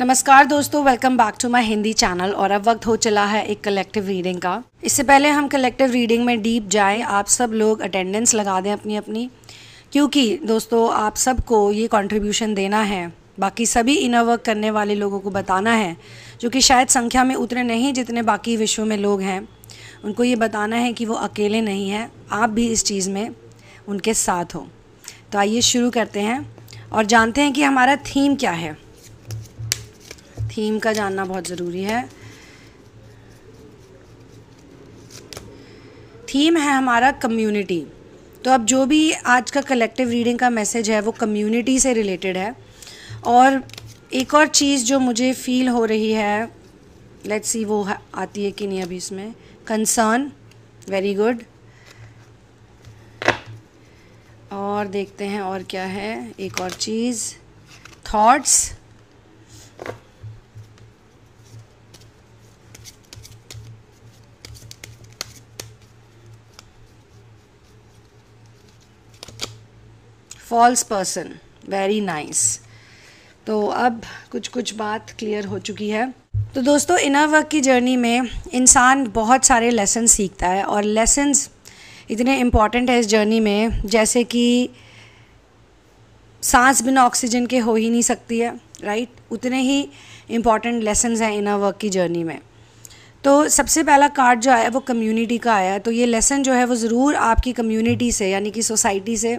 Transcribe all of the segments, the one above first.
नमस्कार दोस्तों welcome back to my Hindi channel और अब वक्त हो चला है एक कलेक्टिव रीडिंग का। इससे पहले हम कलेक्टिव रीडिंग में डीप जाएँ, आप सब लोग अटेंडेंस लगा दें अपनी अपनी क्योंकि दोस्तों, आप सबको ये कंट्रीब्यूशन देना है। बाकी सभी इनर वर्क करने वाले लोगों को बताना है, जो कि शायद संख्या में उतरे नहीं जितने बाकी विश्व में लोग हैं। उनको ये बताना है कि वो अकेले नहीं हैं, आप भी इस चीज़ में उनके साथ हो। तो आइए शुरू करते हैं और जानते हैं कि हमारा थीम क्या है। थीम का जानना बहुत ज़रूरी है। थीम है हमारा कम्युनिटी तो अब जो भी आज का कलेक्टिव रीडिंग का मैसेज है, वो कम्युनिटी से रिलेटेड है। और एक और चीज़ जो मुझे फील हो रही है लेट्स सी वो आती है कि नहीं अभी इसमें। कंसर्न वेरी गुड और देखते हैं और क्या है, एक और चीज़। Thoughts false person very nice तो अब कुछ कुछ बात क्लियर हो चुकी है। तो दोस्तों, इनर वर्क की जर्नी में इंसान बहुत सारे लेसन सीखता है और लेसन्स इतने इंपॉर्टेंट है इस जर्नी में, जैसे कि सांस बिना ऑक्सीजन के हो ही नहीं सकती है राइट उतने ही इंपॉर्टेंट लेसन्स हैं इनर वर्क की जर्नी में। तो सबसे पहला कार्ड जो आया वो कम्युनिटी का आया तो ये लेसन जो है वो ज़रूर आपकी कम्युनिटी से, यानी कि सोसाइटी से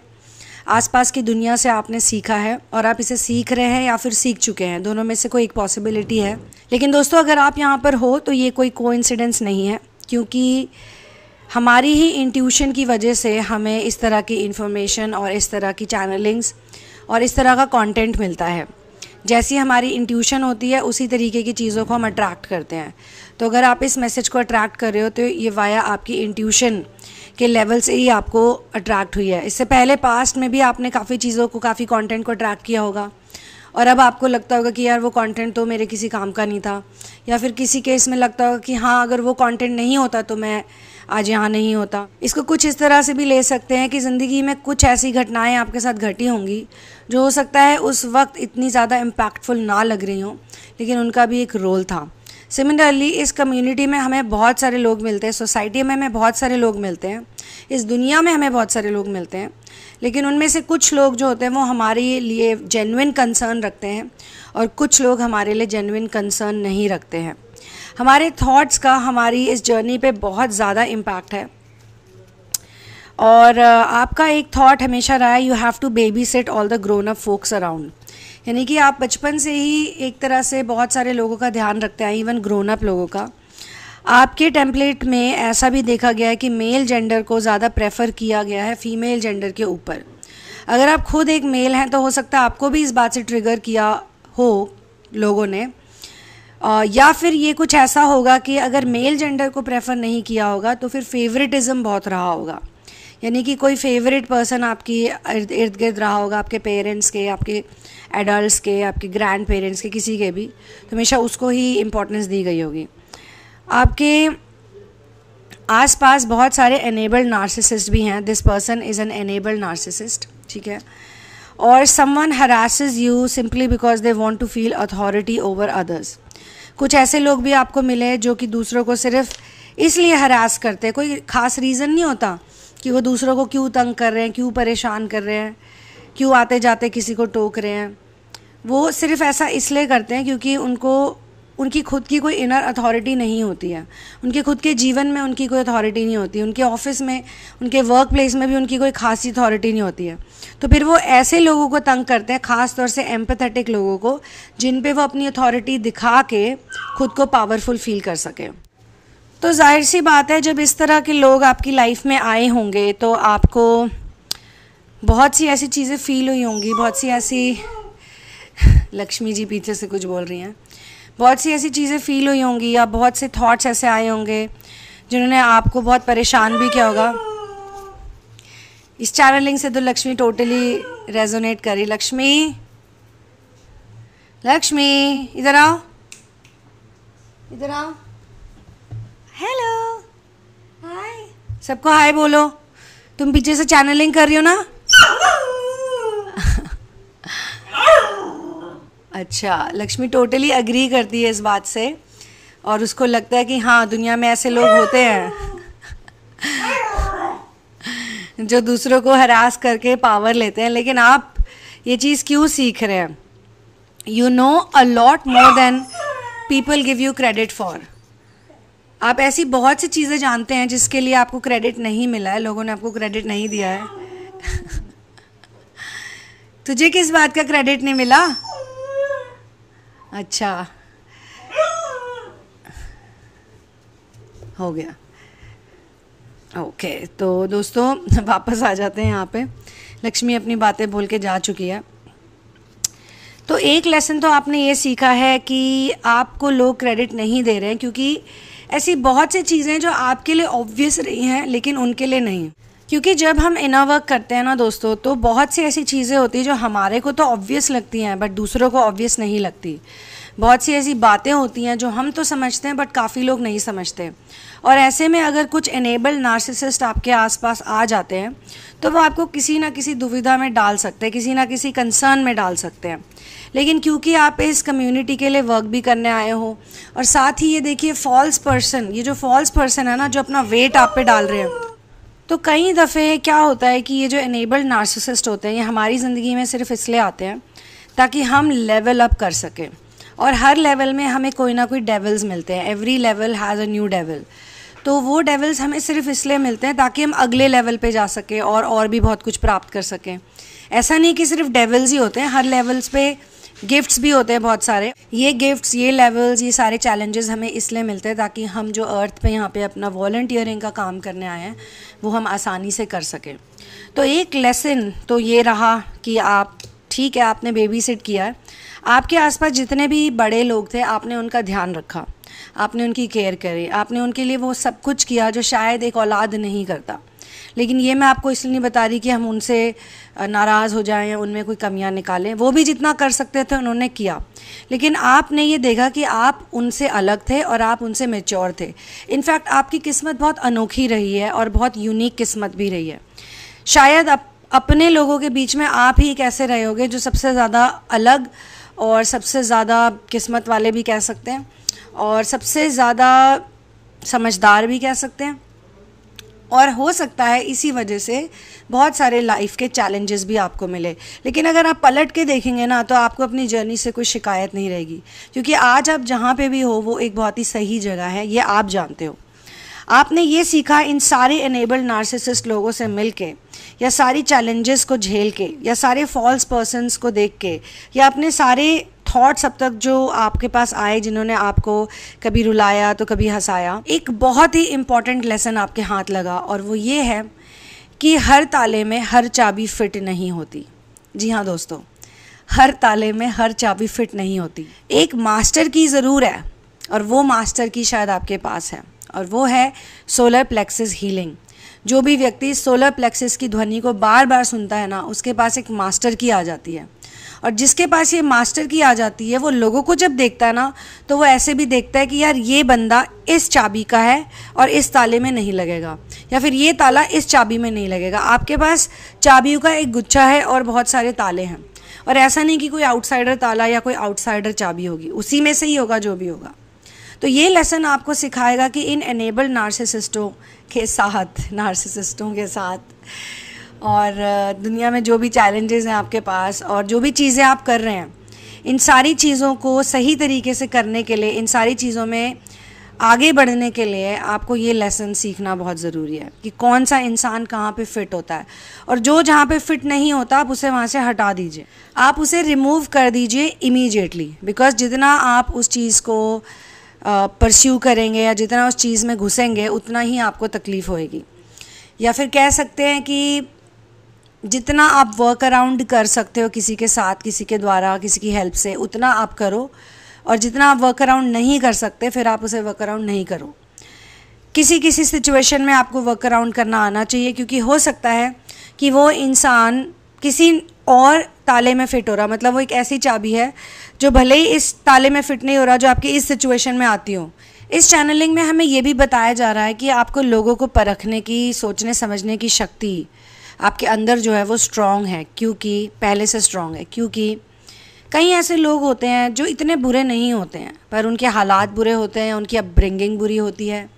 आसपास की दुनिया से आपने सीखा है और आप इसे सीख रहे हैं या फिर सीख चुके हैं, दोनों में से कोई एक पॉसिबिलिटी है। लेकिन दोस्तों, अगर आप यहाँ पर हो तो ये कोई को नहीं है, क्योंकि हमारी ही इंट्यूशन की वजह से हमें इस तरह की इन्फॉर्मेशन और इस तरह की चैनलिंग्स और इस तरह का कंटेंट मिलता है। जैसी हमारी इंट्यूशन होती है, उसी तरीके की चीज़ों को हम अट्रैक्ट करते हैं। तो अगर आप इस मैसेज को अट्रैक्ट कर रहे हो तो ये वाया आपकी इंट्यूशन के लेवल से ही आपको अट्रैक्ट हुई है। इससे पहले पास्ट में भी आपने काफ़ी चीज़ों को, काफ़ी कंटेंट को अट्रैक्ट किया होगा। और अब आपको लगता होगा कि यार वो कंटेंट तो मेरे किसी काम का नहीं था। या फिर किसी केस में लगता होगा कि हाँ अगर वो कंटेंट नहीं होता तो मैं आज यहाँ नहीं होता। इसको कुछ इस तरह से भी ले सकते हैं कि ज़िंदगी में कुछ ऐसी घटनाएँ आपके साथ घटी होंगी, जो हो सकता है उस वक्त इतनी ज़्यादा इम्पैक्टफुल ना लग रही हों, लेकिन उनका भी एक रोल था। सिमिलरली इस कम्युनिटी में हमें बहुत सारे लोग मिलते हैं सोसाइटी में हमें बहुत सारे लोग मिलते हैं, इस दुनिया में हमें बहुत सारे लोग मिलते हैं, लेकिन उनमें से कुछ लोग जो होते हैं, वो हमारे लिए जेनविन कंसर्न रखते हैं और कुछ लोग हमारे लिए जेनविन कंसर्न नहीं रखते हैं। हमारे थॉट्स का हमारी इस जर्नी पे बहुत ज़्यादा इम्पैक्ट है। और आपका एक थॉट हमेशा रहा है you have to babysit all the grown up folks around यानी कि आप बचपन से ही एक तरह से बहुत सारे लोगों का ध्यान रखते हैं इवन ग्रोन अप लोगों का। आपके टेम्पलेट में ऐसा भी देखा गया है कि मेल जेंडर को ज़्यादा प्रेफर किया गया है फीमेल जेंडर के ऊपर। अगर आप खुद एक मेल हैं तो हो सकता है आपको भी इस बात से ट्रिगर किया हो लोगों ने। या फिर ये कुछ ऐसा होगा कि अगर मेल जेंडर को प्रेफर नहीं किया होगा तो फिर फेवरेटिज़म बहुत रहा होगा। यानी कि कोई फेवरेट पर्सन आपकी इर्द गिर्द रहा होगा, आपके पेरेंट्स के, आपके एडल्ट के, आपके ग्रैंड पेरेंट्स के, किसी के भी तो हमेशा उसको ही इम्पोर्टेंस दी गई होगी। आपके आसपास बहुत सारे एनेबल्ड नार्सिसिस्ट भी हैं। This person is an enabled narcissist ठीक है? और someone harasses you simply because they want to feel authority over others कुछ ऐसे लोग भी आपको मिले जो कि दूसरों को सिर्फ़ इसलिए हरास करते कोई ख़ास रीज़न नहीं होता। कि वो दूसरों को क्यों तंग कर रहे हैं, क्यों परेशान कर रहे हैं, क्यों आते जाते किसी को टोक रहे हैं। वो सिर्फ़ ऐसा इसलिए करते हैं क्योंकि उनको, उनकी खुद की कोई इनर अथॉरिटी नहीं होती है। उनके खुद के जीवन में उनकी कोई अथॉरिटी नहीं होती, उनके ऑफ़िस में, उनके वर्क प्लेस में भी उनकी कोई खास अथॉरिटी नहीं होती है। तो फिर वो ऐसे लोगों को तंग करते हैं ख़ास तौर से एम्पथेटिक लोगों को, जिन पे वो अपनी अथॉरिटी दिखा के खुद को पावरफुल फील कर सके। तो ज़ाहिर सी बात है, जब इस तरह के लोग आपकी लाइफ में आए होंगे तो आपको बहुत सी ऐसी चीज़ें फील हुई होंगी, बहुत सी ऐसी लक्ष्मी जी पीछे से कुछ बोल रही हैं। बहुत सी ऐसी चीज़ें फील हुई होंगी, या बहुत से थॉट्स ऐसे आए होंगे, जिन्होंने आपको बहुत परेशान भी किया होगा। इस चैनलिंग से तो लक्ष्मी टोटली रेजोनेट करी लक्ष्मी लक्ष्मी, इधर आओ इधर आओ। हेलो हाय सबको हाय बोलो। तुम पीछे से चैनलिंग कर रही हो ना? अच्छा लक्ष्मी टोटली अग्री करती है इस बात से। और उसको लगता है कि हाँ दुनिया में ऐसे लोग होते हैं। जो दूसरों को हरास करके पावर लेते हैं। लेकिन आप ये चीज़ क्यों सीख रहे हैं? You know a lot more than people give you credit for आप ऐसी बहुत सी चीज़ें जानते हैं जिसके लिए आपको क्रेडिट नहीं मिला है, लोगों ने आपको क्रेडिट नहीं दिया है। तुझे किस बात का क्रेडिट नहीं मिला? अच्छा। हो गया। ओके तो दोस्तों, वापस आ जाते हैं यहाँ पे। लक्ष्मी अपनी बातें बोल के जा चुकी है। तो एक लेसन तो आपने ये सीखा है कि आपको लोग क्रेडिट नहीं दे रहे हैं, क्योंकि ऐसी बहुत सी चीज़ें जो आपके लिए ऑब्वियस रही हैं लेकिन उनके लिए नहीं। क्योंकि जब हम इनर वर्क करते हैं ना दोस्तों तो बहुत सी ऐसी चीज़ें होती हैं जो हमारे को तो ऑब्वियस लगती हैं बट दूसरों को ऑब्वियस नहीं लगती। बहुत सी ऐसी बातें होती हैं जो हम तो समझते हैं बट काफ़ी लोग नहीं समझते। और ऐसे में अगर कुछ इनेबल्ड नार्सिसिस्ट आपके आसपास आ जाते हैं तो वो आपको किसी ना किसी दुविधा में डाल सकते हैं, किसी ना किसी कंसर्न में डाल सकते हैं। लेकिन क्योंकि आप इस कम्युनिटी के लिए वर्क भी करने आए हो, और साथ ही ये देखिए फॉल्स पर्सन ये जो फॉल्स पर्सन है ना, जो अपना वेट आप पे डाल रहे हैं तो कई दफ़े क्या होता है कि ये जो इनेबल्ड नार्सिसिस्ट होते हैं, ये हमारी ज़िंदगी में सिर्फ़ इसलिए आते हैं ताकि हम लेवल अप कर सकें। और हर लेवल में हमें कोई ना कोई डेवल्स मिलते हैं। Every level has a new devil तो वो डेवल्स हमें सिर्फ़ इसलिए मिलते हैं ताकि हम अगले लेवल पे जा सकें और और भी बहुत कुछ प्राप्त कर सकें। ऐसा नहीं कि सिर्फ़ डेवल्स ही होते हैं, हर लेवल्स पे गिफ्ट्स भी होते हैं बहुत सारे। ये गिफ्ट्स ये लेवल्स ये सारे चैलेंजेस हमें इसलिए मिलते हैं ताकि हम जो अर्थ पे यहाँ पे अपना वॉल्टियरिंग का काम करने आए हैं, वो हम आसानी से कर सकें। तो एक लेसन तो ये रहा कि आप, ठीक है, आपने बेबी सिट किया है। आपके आसपास जितने भी बड़े लोग थे, आपने उनका ध्यान रखा। आपने उनकी केयर करी। आपने उनके लिए वो सब कुछ किया जो शायद एक औलाद नहीं करता। लेकिन ये मैं आपको इसलिए नहीं बता रही कि हम उनसे नाराज़ हो जाएँ उनमें कोई कमियाँ निकालें। वो भी जितना कर सकते थे उन्होंने किया। लेकिन आपने ये देखा कि आप उनसे अलग थे और आप उनसे मेच्योर थे। इनफैक्ट आपकी किस्मत बहुत अनोखी रही है और बहुत यूनिक किस्मत भी रही है। शायद अप, अपने लोगों के बीच में आप ही एक ऐसे रहे होगे जो सबसे ज़्यादा अलग और सबसे ज़्यादा किस्मत वाले भी कह सकते हैं और सबसे ज़्यादा समझदार भी कह सकते हैं। और हो सकता है इसी वजह से बहुत सारे लाइफ के चैलेंजेस भी आपको मिले। लेकिन अगर आप पलट के देखेंगे ना तो आपको अपनी जर्नी से कोई शिकायत नहीं रहेगी। क्योंकि आज आप जहाँ पे भी हो, वो एक बहुत ही सही जगह है, ये आप जानते हो। आपने ये सीखा इन सारे एनेबल्ड नार्सिसिस्ट लोगों से मिल के या सारी चैलेंजेस को झेल के, या सारे फॉल्स पर्सनस को देख के, या अपने सारे थॉट्स अब तक जो आपके पास आए, जिन्होंने आपको कभी रुलाया तो कभी हंसाया। एक बहुत ही इंपॉर्टेंट लेसन आपके हाथ लगा, और वो ये है कि हर ताले में हर चाबी फिट नहीं होती। जी हाँ दोस्तों, हर ताले में हर चाबी फिट नहीं होती। एक मास्टर की ज़रूर है, और वो मास्टर की शायद आपके पास है, और वो है सोलर प्लेक्सिस हीलिंग जो भी व्यक्ति सोलर प्लेक्सिस की ध्वनि को बार बार सुनता है ना, उसके पास एक मास्टर की आ जाती है। और जिसके पास ये मास्टर की आ जाती है, वो लोगों को जब देखता है ना तो वो ऐसे भी देखता है कि यार, ये बंदा इस चाबी का है और इस ताले में नहीं लगेगा। या फिर ये ताला इस चाबी में नहीं लगेगा। आपके पास चाबियों का एक गुच्छा है और बहुत सारे ताले हैं। और ऐसा नहीं कि कोई आउटसाइडर ताला या कोई आउटसाइडर चाबी होगी। उसी में से ही होगा, जो भी होगा। तो ये लेसन आपको सिखाएगा कि इन एनेबल्ड नार्सिसिस्टों के साथ नार्सिसिस्टों के साथ। और दुनिया में जो भी चैलेंजेस हैं आपके पास और जो भी चीज़ें आप कर रहे हैं, इन सारी चीज़ों को सही तरीके से करने के लिए, इन सारी चीज़ों में आगे बढ़ने के लिए आपको ये लेसन सीखना बहुत ज़रूरी है कि कौन सा इंसान कहाँ पे फिट होता है। और जो जहाँ पे फिट नहीं होता, आप उसे वहाँ से हटा दीजिए। आप उसे रिमूव कर दीजिए इमीजिएटली बिकॉज़ जितना आप उस चीज़ को परस्यू करेंगे या जितना उस चीज़ में घुसेंगे, उतना ही आपको तकलीफ़ होएगी। या फिर कह सकते हैं कि जितना आप वर्क अराउंड कर सकते हो किसी के साथ, किसी के द्वारा, किसी की हेल्प से, उतना आप करो। और जितना आप वर्क अराउंड नहीं कर सकते, फिर आप उसे वर्क अराउंड नहीं करो। किसी किसी सिचुएशन में आपको वर्क अराउंड करना आना चाहिए, क्योंकि हो सकता है कि वो इंसान किसी और ताले में फ़िट हो रहा। मतलब वो एक ऐसी चाबी है जो भले ही इस ताले में फ़िट नहीं हो रहा, जो आपकी इस सिचुएशन में आती हो। इस चैनलिंग में हमें ये भी बताया जा रहा है कि आपको लोगों को परखने की, सोचने, समझने की शक्ति आपके अंदर जो है वो स्ट्रॉन्ग है, क्योंकि पहले से स्ट्रॉन्ग है, क्योंकि कई ऐसे लोग होते हैं जो इतने बुरे नहीं होते हैं, पर उनके हालात बुरे होते हैं, उनकी अपब्रिंगिंग बुरी होती है,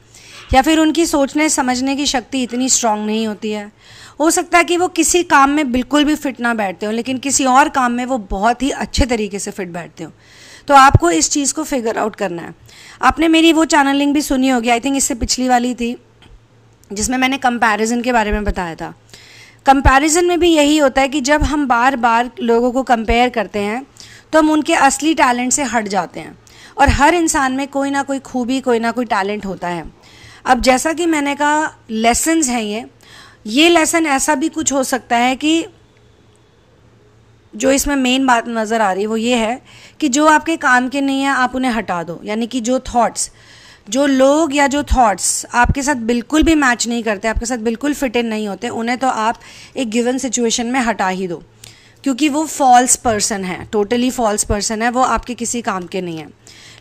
या फिर उनकी सोचने, समझने की शक्ति इतनी स्ट्रांग नहीं होती है। हो सकता है कि वो किसी काम में बिल्कुल भी फिट ना बैठते हो, लेकिन किसी और काम में वो बहुत ही अच्छे तरीके से फिट बैठते हो। तो आपको इस चीज़ को फिगर आउट करना है। आपने मेरी वो चैनलिंग भी सुनी होगी आई थिंक इससे पिछली वाली थी, जिसमें मैंने कंपैरिजन के बारे में बताया था। कंपैरिजन में भी यही होता है कि जब हम बार बार लोगों को कंपेयर करते हैं तो हम उनके असली टैलेंट से हट जाते हैं। और हर इंसान में कोई ना कोई खूबी, कोई ना कोई टैलेंट होता है। अब जैसा कि मैंने कहा लेसन्स हैं ये ये लेसन ऐसा भी कुछ हो सकता है कि जो इसमें मेन बात नज़र आ रही है, वो ये है कि जो आपके काम के नहीं हैं, आप उन्हें हटा दो। यानी कि जो थॉट्स जो लोग या जो थॉट्स आपके साथ बिल्कुल भी मैच नहीं करते, आपके साथ बिल्कुल फिट इन नहीं होते, उन्हें तो आप एक गिवन सिचुएशन में हटा ही दो। क्योंकि वो फॉल्स पर्सन है टोटली फॉल्स पर्सन है, वो आपके किसी काम के नहीं है।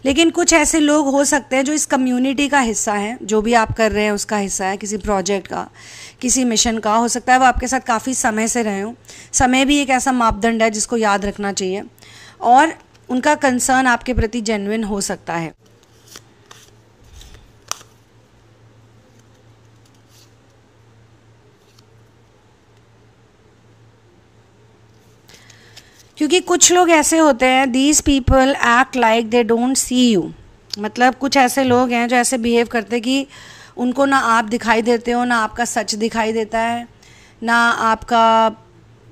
लेकिन कुछ ऐसे लोग हो सकते हैं जो इस कम्युनिटी का हिस्सा है, जो भी आप कर रहे हैं उसका हिस्सा है, किसी प्रोजेक्ट का, किसी मिशन का, हो सकता है वो आपके साथ काफ़ी समय से रहे हों। समय भी एक ऐसा मापदंड है जिसको याद रखना चाहिए। और उनका कंसर्न आपके प्रति जेनविन हो सकता है। क्योंकि कुछ लोग ऐसे होते हैं these people act like they don't see you मतलब कुछ ऐसे लोग हैं जो ऐसे बिहेव करते कि उनको ना आप दिखाई देते हो, ना आपका सच दिखाई देता है, ना आपका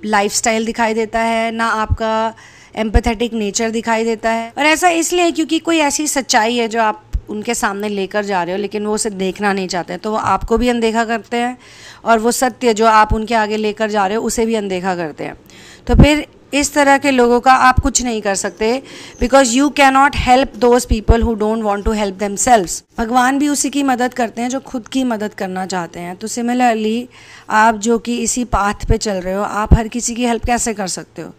लाइफस्टाइल दिखाई देता है, ना आपका एम्पथेटिक नेचर दिखाई देता है। और ऐसा इसलिए क्योंकि कोई ऐसी सच्चाई है जो आप उनके सामने लेकर जा रहे हो, लेकिन वो उसे देखना नहीं चाहते। तो वो आपको भी अनदेखा करते हैं और वो सत्य जो आप उनके आगे लेकर जा रहे हो, उसे भी अनदेखा करते हैं। तो फिर इस तरह के लोगों का आप कुछ नहीं कर सकते because you can not help those people who don't want to help them भगवान भी उसी की मदद करते हैं जो खुद की मदद करना चाहते हैं। तो सिमिलरली आप जो कि इसी पाथ पे चल रहे हो, आप हर किसी की हेल्प कैसे कर सकते हो?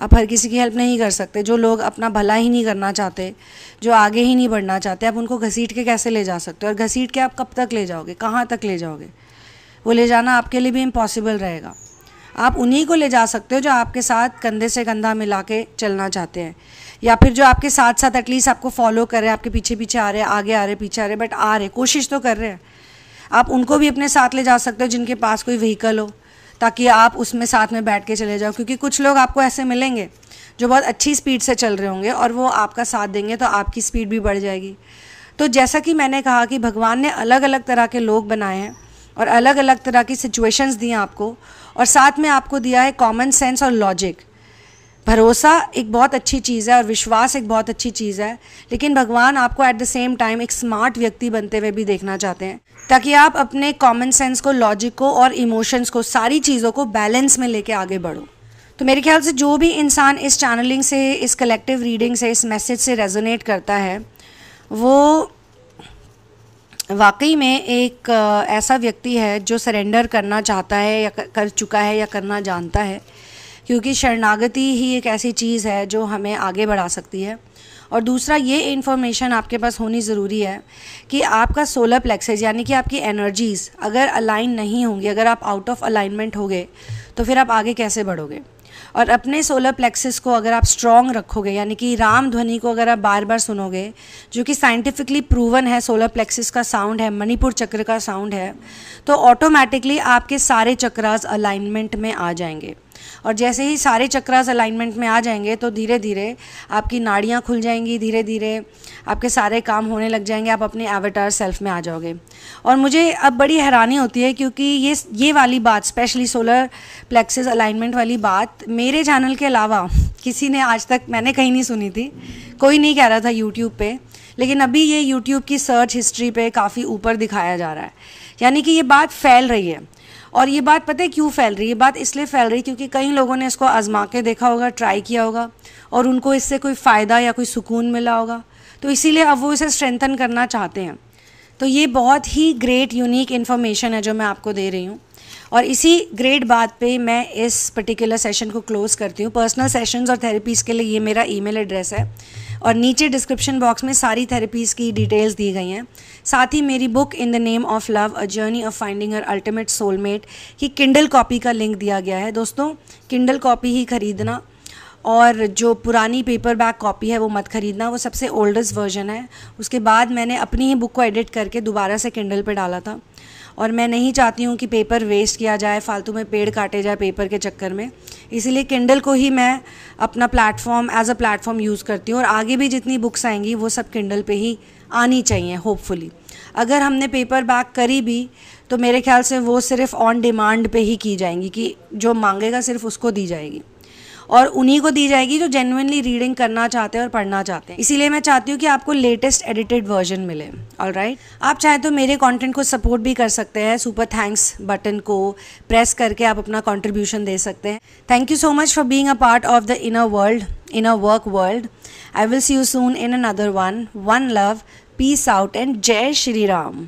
आप हर किसी की हेल्प नहीं कर सकते। जो लोग अपना भला ही नहीं करना चाहते, जो आगे ही नहीं बढ़ना चाहते, आप उनको घसीट के कैसे ले जा सकते हो? और घसीट के आप कब तक ले जाओगे? कहाँ तक ले जाओगे? वो ले जाना आपके लिए भी इम्पॉसिबल रहेगा। आप उन्हीं को ले जा सकते हो जो आपके साथ कंधे से कंधा मिला के चलना चाहते हैं। या फिर जो आपके साथ साथ एटलीस्ट आपको फॉलो कर रहे हैं, आपके पीछे पीछे आ रहे हैं, आगे आ रहे पीछे आ रहे बट आ रहे कोशिश तो कर रहे हैं। आप उनको भी अपने साथ ले जा सकते हो जिनके पास कोई व्हीकल हो, ताकि आप उसमें साथ में बैठ के चले जाओ, क्योंकि कुछ लोग आपको ऐसे मिलेंगे जो बहुत अच्छी स्पीड से चल रहे होंगे और वो आपका साथ देंगे तो आपकी स्पीड भी बढ़ जाएगी। तो जैसा कि मैंने कहा कि भगवान ने अलग अलग तरह के लोग बनाए हैं और अलग अलग तरह की सिचुएशंस दी हैं आपको और साथ में आपको दिया है कॉमन सेंस और लॉजिक भरोसा एक बहुत अच्छी चीज़ है और विश्वास एक बहुत अच्छी चीज़ है, लेकिन भगवान आपको एट द सेम टाइम एक स्मार्ट व्यक्ति बनते हुए भी देखना चाहते हैं, ताकि आप अपने कॉमन सेंस को लॉजिक को और इमोशंस को, सारी चीज़ों को बैलेंस में लेके आगे बढ़ो। तो मेरे ख्याल से जो भी इंसान इस चैनलिंग से, इस कलेक्टिव रीडिंग से, इस मैसेज से रेजोनेट करता है, वो वाकई में एक ऐसा व्यक्ति है जो सरेंडर करना चाहता है या कर चुका है या करना जानता है, क्योंकि शरणागति ही एक ऐसी चीज़ है जो हमें आगे बढ़ा सकती है। और दूसरा, ये इन्फॉर्मेशन आपके पास होनी ज़रूरी है कि आपका सोलर प्लेक्सेज यानी कि आपकी एनर्जीज़ अगर अलाइन नहीं होंगी, अगर आप आउट ऑफ़ अलाइनमेंट होगे तो फिर आप आगे कैसे बढ़ोगे? और अपने सोलर प्लेक्सिस को अगर आप स्ट्रॉन्ग रखोगे, यानी कि राम ध्वनि को अगर आप बार बार सुनोगे, जो कि साइंटिफिकली प्रूवन है सोलर प्लेक्सिस का साउंड है, मणिपुर चक्र का साउंड है तो ऑटोमेटिकली आपके सारे चक्रास अलाइनमेंट में आ जाएँगे। और जैसे ही सारे चक्रास अलाइनमेंट में आ जाएँगे तो धीरे धीरे आपकी नाड़ियाँ खुल जाएँगी धीरे धीरे आपके सारे काम होने लग जाएँगे, आप अपने एवेटार सेल्फ में आ जाओगे। और मुझे अब बड़ी हैरानी होती है क्योंकि ये ये वाली बात स्पेशली सोलर प्लेक्सिस अलाइनमेंट वाली बात, मेरे चैनल के अलावा किसी ने आज तक मैंने कहीं नहीं सुनी थी। कोई नहीं कह रहा था यूट्यूब पे, लेकिन अभी ये यूट्यूब की सर्च हिस्ट्री पे काफ़ी ऊपर दिखाया जा रहा है। यानी कि ये बात फैल रही है। और ये बात पता है क्यों फैल रही है? ये बात इसलिए फैल रही क्योंकि कई लोगों ने इसको आजमा के देखा होगा, ट्राई किया होगा, और उनको इससे कोई फ़ायदा या कोई सुकून मिला होगा। तो इसीलिए अब वो इसे स्ट्रेंथन करना चाहते हैं। तो ये बहुत ही ग्रेट यूनिक इन्फॉर्मेशन है जो मैं आपको दे रही हूँ। और इसी ग्रेट बात पे मैं इस पर्टिकुलर सेशन को क्लोज़ करती हूँ। पर्सनल सेशंस और थेरेपीज़ के लिए ये मेरा ईमेल एड्रेस है। और नीचे डिस्क्रिप्शन बॉक्स में सारी थेरेपीज़ की डिटेल्स दी गई हैं। साथ ही मेरी book in the name of love a journey of finding her ultimate soulmate की किंडल कॉपी का लिंक दिया गया है। दोस्तों किंडल कॉपी ही ख़रीदना और जो पुरानी पेपर बैक कॉपी है वो मत ख़रीदना, वो सबसे ओल्डेस्ट वर्जन है। उसके बाद मैंने अपनी ही बुक को एडिट करके दोबारा से किंडल पे डाला था। और मैं नहीं चाहती हूँ कि पेपर वेस्ट किया जाए, फालतू में पेड़ काटे जाए पेपर के चक्कर में। इसीलिए किंडल को ही मैं अपना platform as a platform use करती हूँ और आगे भी जितनी बुक्स आएँगी, वो सब किंडल पे ही आनी चाहिए होपफुली अगर हमने पेपर बैक करी भी तो मेरे ख्याल से वो सिर्फ़ ऑन डिमांड पे ही की जाएँगी कि जो मांगेगा सिर्फ़ उसको दी जाएगी। और उन्हीं को दी जाएगी जो जेनुइनली रीडिंग करना चाहते हैं और पढ़ना चाहते हैं। इसीलिए मैं चाहती हूँ कि आपको लेटेस्ट एडिटेड वर्जन मिले। ऑल राइट आप चाहे तो मेरे कॉन्टेंट को सपोर्ट भी कर सकते हैं। सुपर थैंक्स बटन को प्रेस करके आप अपना कॉन्ट्रीब्यूशन दे सकते हैं। Thank you so much for being a part of the inner world inner work world I will see you soon in another one one love peace out and Jai Shri Ram